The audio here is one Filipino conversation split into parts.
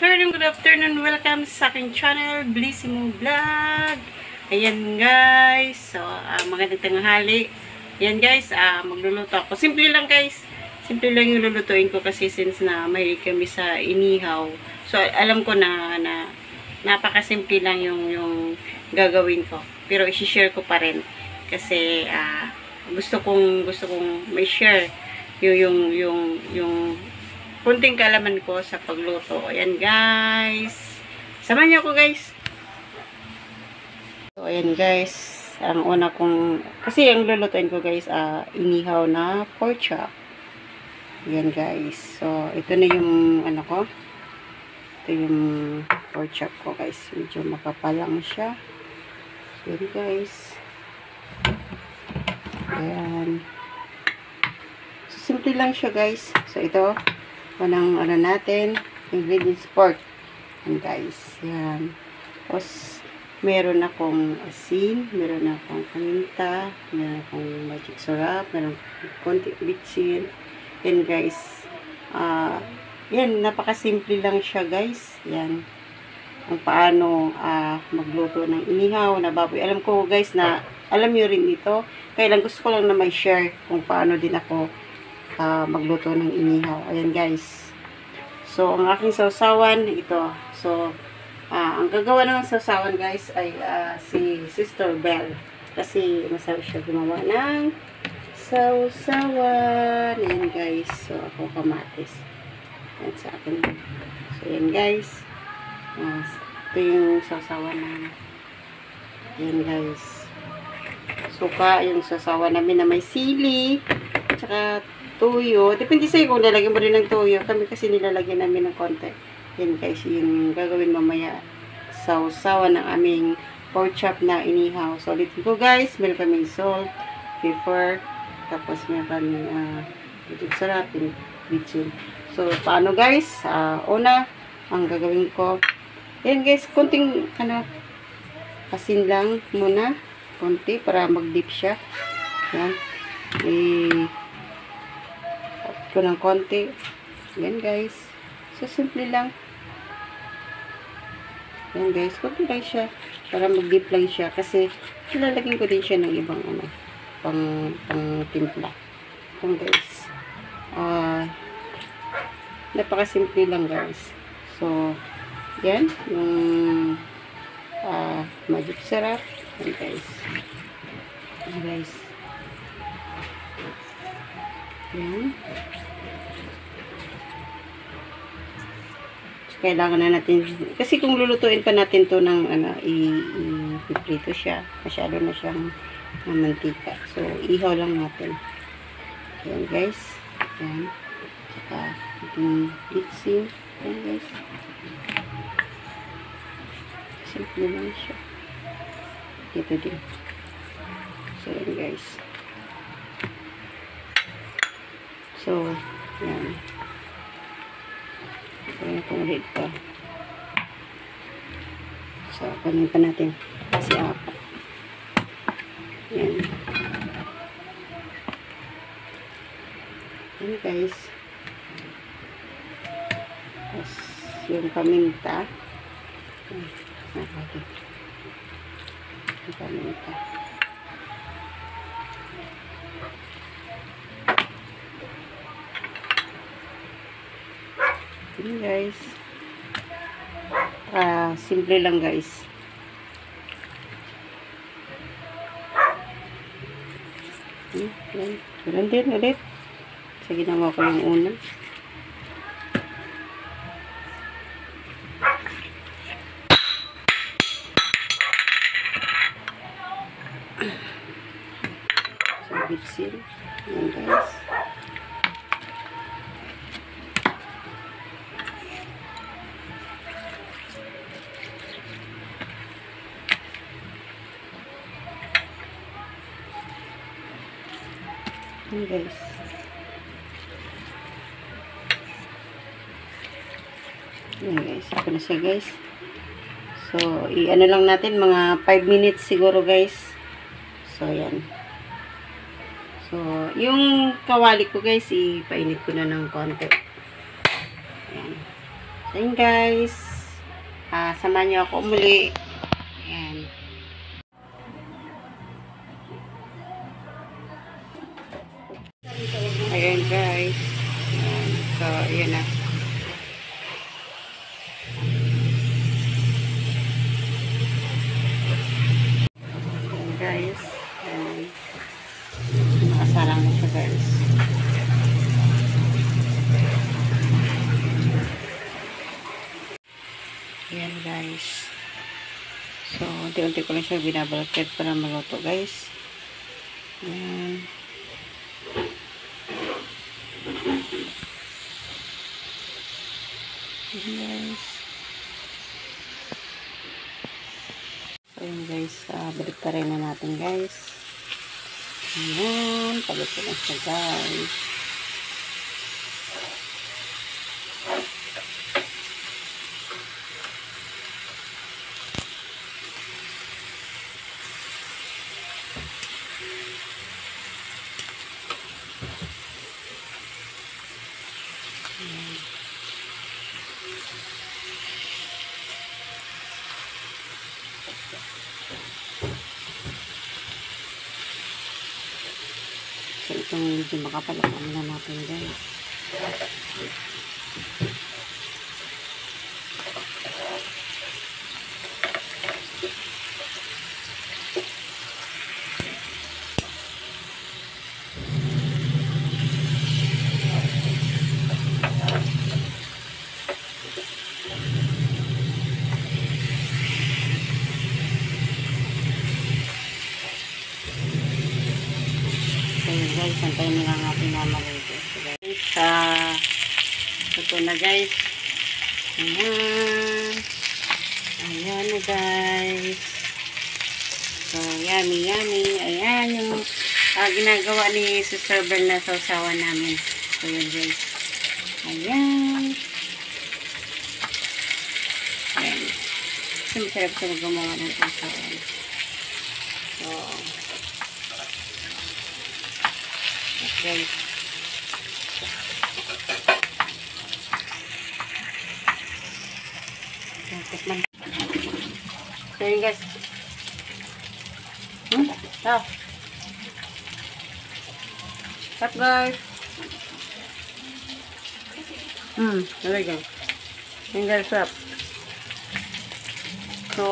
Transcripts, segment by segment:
afternoon, good afternoon. Welcome sa aking channel, Blissimo Vlog. Ayan guys. So, uh, magandang tanghali. Ayan guys, ah, magluluto ako. Simple lang guys. Simple lang yung lulutuin ko kasi since na may kami sa inihaw. So, alam ko na, na napakasimple lang yung, yung gagawin ko. Pero isi-share ko pa rin. Kasi, ah, gusto kong, gusto kong may share yung, yung, yung, yung kunting kalaman ko sa pagluto. Ayan, guys. Samahan niyo ako, guys. So, ayan, guys. Ang una kong, kasi ang lulutuin ko, guys, ah, inihaw na pork chop. Ayan, guys. So, ito na yung, ano ko, ito yung pork chop ko, guys. Medyo makapal lang siya. Ayan, guys. Ayan. So, simple lang siya, guys. So, ito, unang ano natin, ingredients pork. Yan guys, yan. Tapos, meron akong asin, meron akong paminta, meron akong magic syrup, meron konti bitchin. Yan guys. Ah, yan, napakasimple lang siya guys. Yan. Kung paano ah, magluto ng inihaw na baboy. Alam ko guys na alam nyo rin ito. Kaya lang gusto ko lang na may share kung paano din ako ah, magluto ng inihaw. Ayan guys. So, ang aking sausawan, ito. So, ah, ang gagawa ng sausawan guys ay ah, si Sister Belle. Kasi masarap siya gumawa ng sausawan. Ayan guys. So, ako kamatis. Ayan sa akin. So, ayan guys. Ah, ito yung sausawan na ayan guys. Suka, yung sausawan namin na may sili. Tsaka tuyo. Depende sa'yo kung lalagyan mo rin ng tuyo. Kami kasi nilalagyan namin ng konti. Yan guys, yung gagawin mamaya. Sausawan ng aming pork chop na inihaw. So, ulitin ko guys. Meron kaming salt, pepper, tapos meron uh, ito sarap, bitchin. So, paano guys? Uh, una, ang gagawin ko. Yan guys, konting ano, asin lang muna. Konti para mag-dip siya. Yan. Eh, ko ng konti. Yan guys. So, simple lang. Yan guys. Konti lang siya. Para lang siya. Kasi, lalagyan ko din siya ng ibang ano, pang, pang timpla. Yan guys. Ah, napakasimple lang guys. So, yan. Yung ah, magic syrup. Yan guys. Yan guys. Yan. kailangan na natin kasi kung lulutuin pa natin to ng ano i-prito siya masyado na siyang uh, mantika. So ihaw lang natin. Yan guys. Yan saka yung mixing. Yan guys. Simple lang siya. Dito din. So yan guys so yan Ayan kung ulit pa. So, kanin pa natin. Kasi apat. Ayan. Ayan guys. Tapos, yung paminta. Ayan. Nakakit. Yung paminta. Yun guys. Ah, simple lang guys. Hmm. Ganun din ulit. Sa ginawa ko yung una. So, bitsin. Yan guys. Yan guys. Yan guys. Ito na siya guys. So, i-ano lang natin mga 5 minutes siguro guys. So, yan. So, yung kawali ko guys, ipainit ko na ng konti. Yan. Ayun guys. Ah, samahan niyo ako muli. Ayan na. Ayan guys. Ayan. Nakasalang na siya guys. Ayan guys. So, unti-unti ko lang siya binabalakit para maluto guys. Ayan. Guys. Ayan guys. Uh, balik pa rin na natin guys. Ayan. Ko lang siya guys. So, itong medyo makapalakan na natin guys. So yun guys, antayin nila ang ating mamalito. So guys, ah, ito na guys. Ayan. Ayan na guys. So, yummy, yummy. Ayan yung ah, ginagawa ni Sister Bell na sausawan namin. So yun guys. Ayan. Ayan. Kasi masarap sila gumawa ng sausawan. So, guys. Tikman. So yun guys. Hmm? Ah. Cut guys. Hmm, there go. Yun guys. So,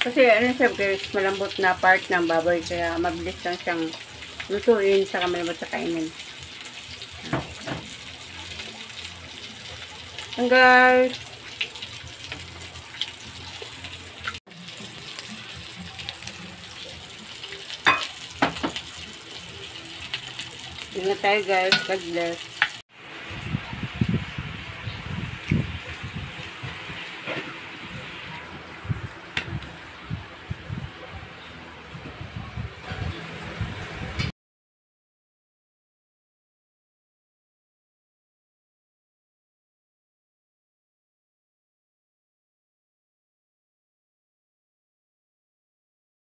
Kasi ano siya guys, malambot na part ng baboy kaya mabilis lang siyang lutuin sa malambot sa kainin. Ang guys. Ingat tayo guys. God bless.